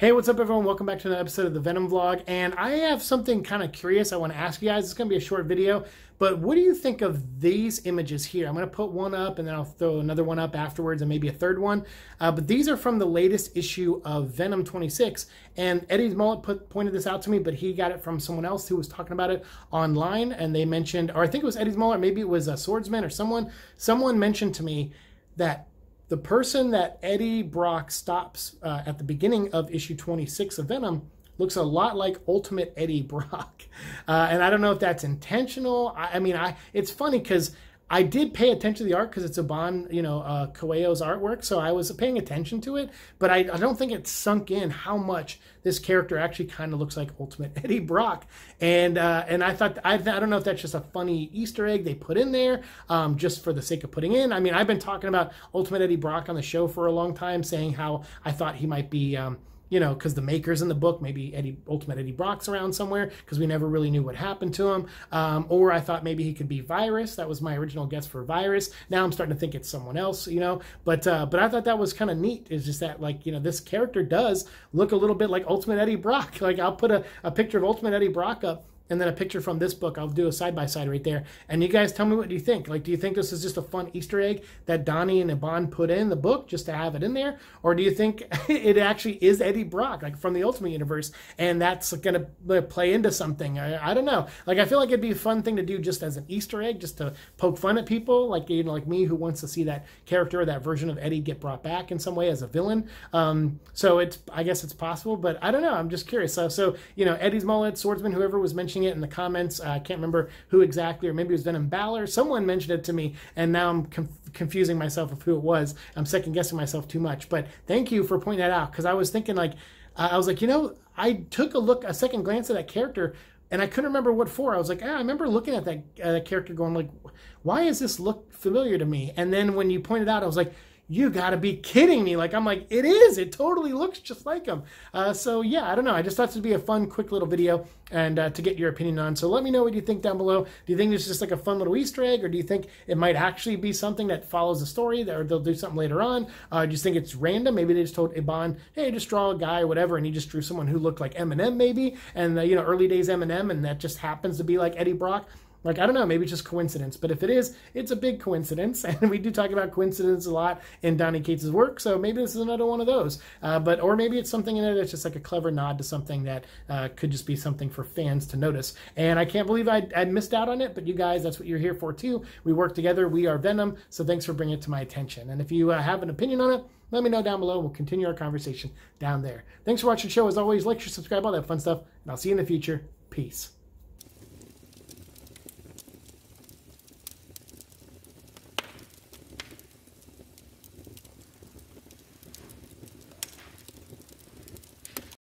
Hey, what's up, everyone? Welcome back to another episode of the Venom Vlog. And I have something kind of curious I want to ask you guys. It's going to be a short video, but what do you think of these images here? I'm going to put one up and then I'll throw another one up afterwards and maybe a third one. Uh, but these are from the latest issue of Venom 26. And Eddie Mullet put, pointed this out to me, but he got it from someone else who was talking about it online. And they mentioned, or I think it was Eddie Mullet, maybe it was a swordsman or someone. Someone mentioned to me that the person that Eddie Brock stops uh, at the beginning of issue 26 of Venom looks a lot like Ultimate Eddie Brock. Uh, and I don't know if that's intentional. I, I mean, I it's funny because I did pay attention to the art because it's Iban, you know, uh, Coello's artwork, so I was paying attention to it. But I, I don't think it sunk in how much this character actually kind of looks like Ultimate Eddie Brock. And uh, and I thought I, I don't know if that's just a funny Easter egg they put in there um, just for the sake of putting in. I mean, I've been talking about Ultimate Eddie Brock on the show for a long time, saying how I thought he might be. Um, you know, because the makers in the book, maybe Eddie, Ultimate Eddie Brock's around somewhere, because we never really knew what happened to him. Um, or I thought maybe he could be Virus. That was my original guess for Virus. Now I'm starting to think it's someone else, you know. But uh, but I thought that was kind of neat. Is just that like you know this character does look a little bit like Ultimate Eddie Brock. Like I'll put a, a picture of Ultimate Eddie Brock up and then a picture from this book. I'll do a side by side right there. And you guys tell me what do you think? Like, do you think this is just a fun Easter egg that Donny and Iban put in the book just to have it in there? Or do you think it actually is Eddie Brock, like from the Ultimate Universe, and that's going to play into something? I, I, don't know. Like, I feel like it'd be a fun thing to do just as an Easter egg, just to poke fun at people, like, you know, like me who wants to see that character or that version of Eddie get brought back in some way as a villain. Um, so it's, I guess it's possible, but I don't know. I'm just curious. So, so you know, Eddie's mullet, swordsman, whoever was it in the comments, uh, I can't remember who exactly, or maybe it was Venom Balor. Someone mentioned it to me, and now I'm conf- confusing myself of who it was. I'm second guessing myself too much. But thank you for pointing that out because I was thinking like, uh, I was like, you know, I took a look, a second glance at that character, and I couldn't remember what for. I was like, ah, I remember looking at that, uh, character, going like, why does this look familiar to me? And then when you pointed out, I was like you gotta be kidding me. Like, I'm like, it is. It totally looks just like him. Uh, so, yeah, I don't know. I just thought it'd be a fun, quick little video and uh, to get your opinion on. So, let me know what you think down below. Do you think it's just like a fun little Easter egg, or do you think it might actually be something that follows the story, or they'll do something later on? Uh, do you think it's random? Maybe they just told Iban, hey, just draw a guy or whatever, and he just drew someone who looked like Eminem, maybe, and, uh, you know, early days Eminem, and that just happens to be like Eddie Brock. Like, I don't know, maybe it's just coincidence. But if it is, it's a big coincidence. And we do talk about coincidence a lot in Donny Cates' work. So maybe this is another one of those. Uh, but Or maybe it's something in there that's just like a clever nod to something that uh, could just be something for fans to notice. And I can't believe I'd, I'd, missed out on it. But you guys, that's what you're here for too. We work together. We are Venom. So thanks for bringing it to my attention. And if you uh, have an opinion on it, let me know down below. We'll continue our conversation down there. Thanks for watching the show. As always, like, share, subscribe, all that fun stuff. And I'll see you in the future. Peace.